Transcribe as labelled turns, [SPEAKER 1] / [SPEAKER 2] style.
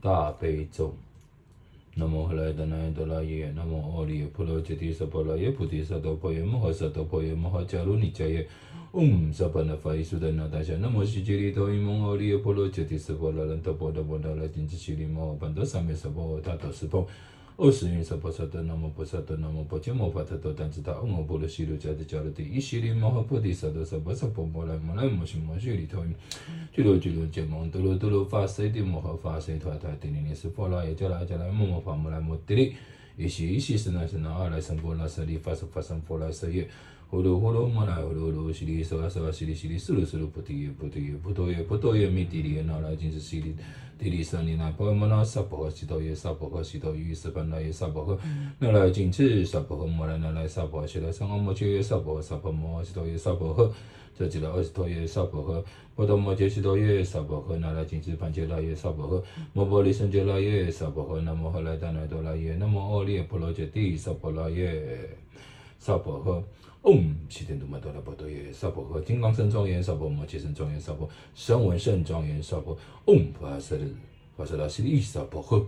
[SPEAKER 1] 大悲咒。南无喝啰怛那哆啰夜耶，南无阿利婆罗揭谛萨婆罗耶菩提萨埵婆耶摩诃萨埵婆耶摩诃迦卢尼迦耶。嗡萨婆那法伊苏达那达夏，南无悉吉利多伊蒙阿利婆罗揭谛萨婆拉兰陀婆达婆达拉金智悉利摩诃般多萨弥萨婆他多斯婆。 어스윈 서버서도 너무 버서도 너무 버지 못 받아도 단지다 응어 보러 시로 자도 저러도 이 시리 뭐 보디서도 서버서 보모라 뭐라 무슨 뭐지리 토이 주로 주로 제몽 도로 도로 파세디 뭐 파세 토다 되니 스포라 예절아 절아 뭐 파모라 못 들이 이시 이시 스나스나 알아서 몰라서 리파서 파선 몰라서 예呼噜呼噜摩来呼噜噜，悉哩娑啊娑啊悉哩悉哩娑噜娑噜菩提耶菩提耶菩提耶菩提耶弥帝利耶那来金是悉哩。地利三尼那婆摩那娑婆诃悉多耶娑婆诃悉多于斯般那耶娑婆诃那来金智娑婆诃摩来那来萨婆诃悉来三阿摩揭耶娑婆诃萨婆摩诃悉多耶萨婆诃这即来二十多耶萨婆诃波多摩揭悉多耶娑婆诃那来金智般揭那耶娑婆诃摩波利胜揭那耶娑婆诃南无阿赖达那多拉耶南无阿利婆罗揭谛萨婆拉耶娑婆诃。嗡，悉天度玛多那波多耶，娑婆诃，金刚身庄严，娑婆摩羯身庄严，娑婆声闻甚庄严，娑婆嗡，菩萨的发色拉悉利娑婆诃。